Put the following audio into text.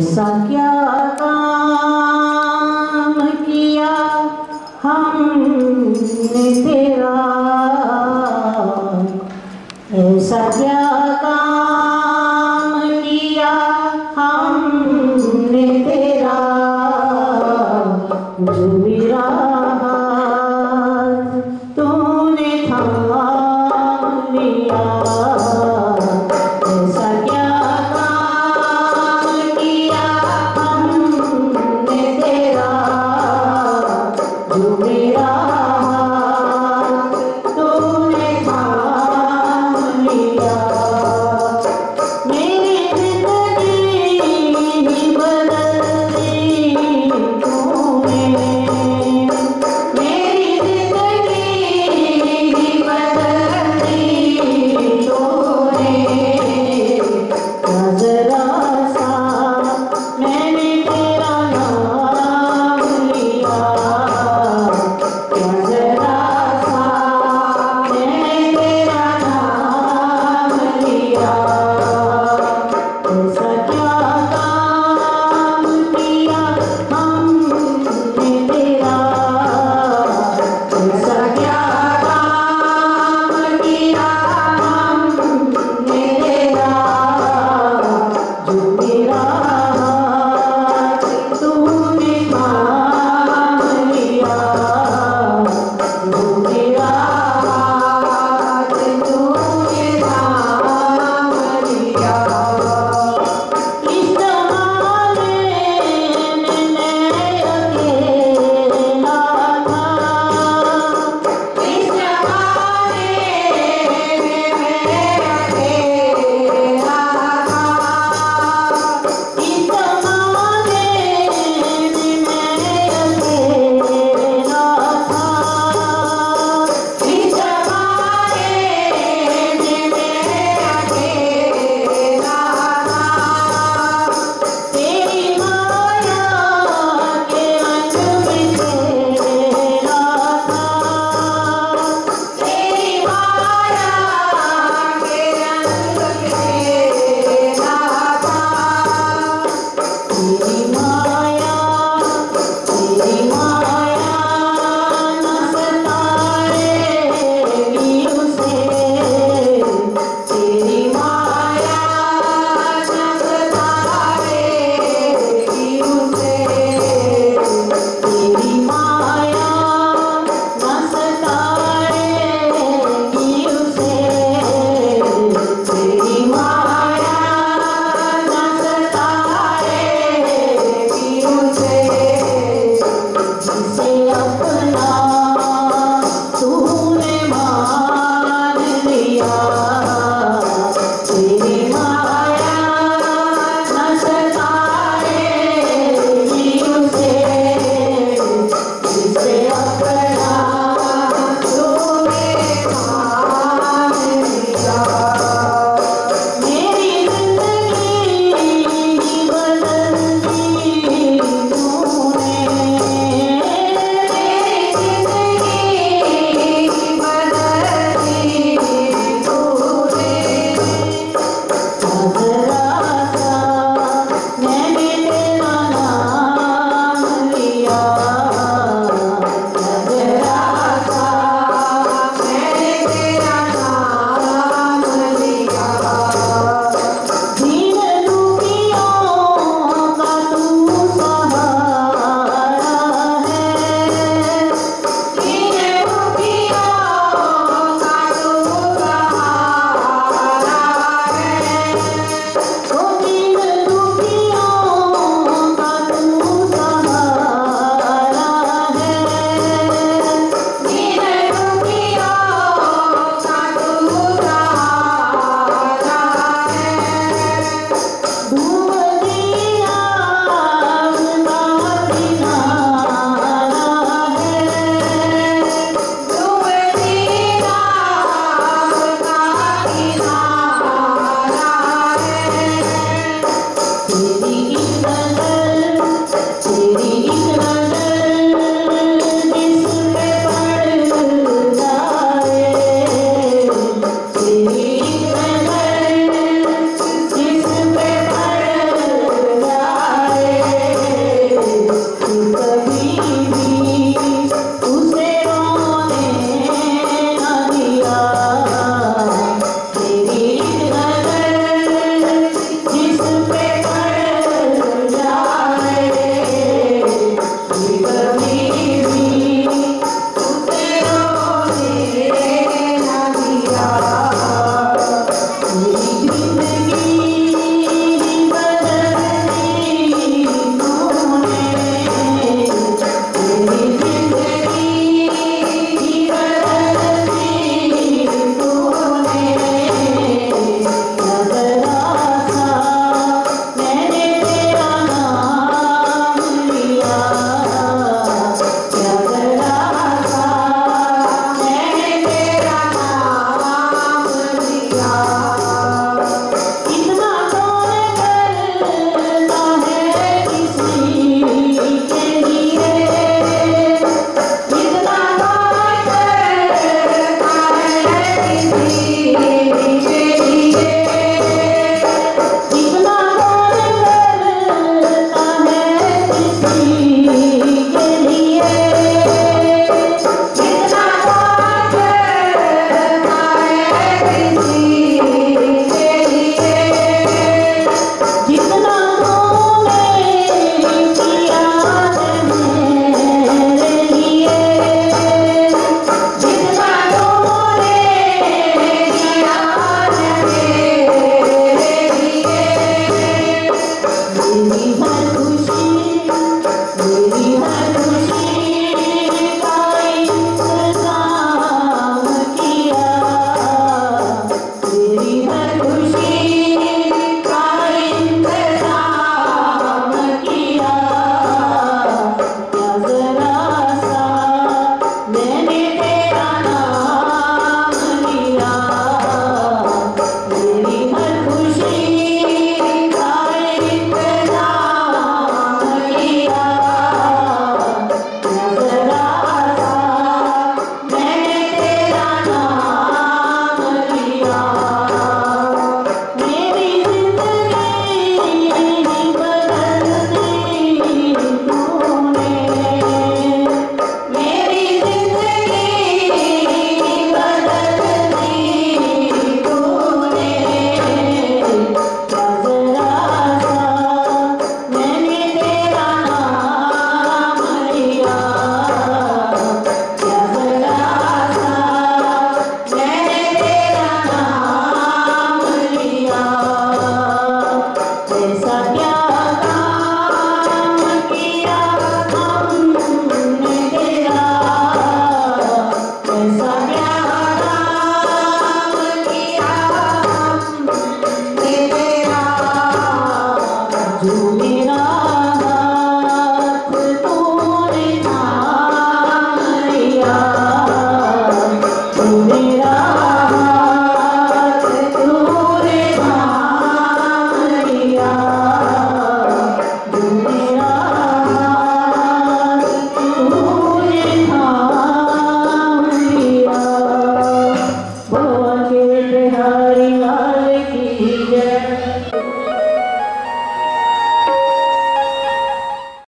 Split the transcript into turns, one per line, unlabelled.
ऐसा क्या